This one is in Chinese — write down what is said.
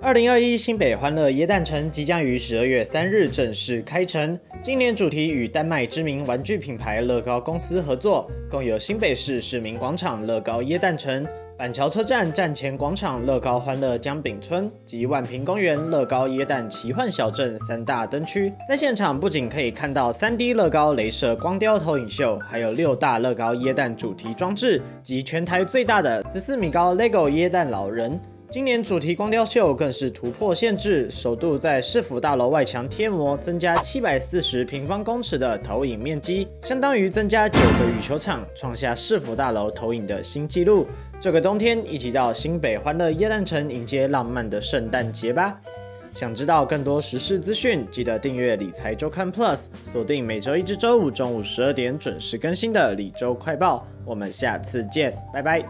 二零二一新北欢乐耶诞城即将于十二月三日正式开城。今年主题与丹麦知名玩具品牌乐高公司合作，共有新北市市民广场乐高耶诞城、板桥车站站前广场乐高欢乐江饼村及万平公园乐高耶诞奇幻小镇三大灯区。在现场不仅可以看到三 D 乐高镭射光雕投影秀，还有六大乐高耶诞主题装置及全台最大的十四米高 LEGO 耶诞老人。今年主题光雕秀更是突破限制，首度在市府大楼外墙贴膜增加七百四十平方公尺的投影面积，相当于增加九个羽球场，创下市府大楼投影的新纪录。这个冬天，一起到新北欢乐耶诞城迎接浪漫的圣诞节吧！想知道更多时事资讯，记得订阅理财周刊 Plus，锁定每周一至周五中午十二点准时更新的李周快报。我们下次见，拜拜。